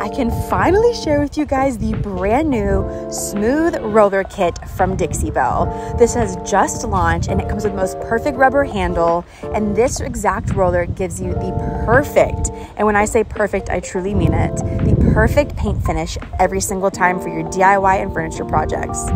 I can finally share with you guys the brand new smooth roller kit from Dixie Belle. This has just launched and it comes with the most perfect rubber handle. And this exact roller gives you the perfect, and when I say perfect, I truly mean it, the perfect paint finish every single time for your DIY and furniture projects.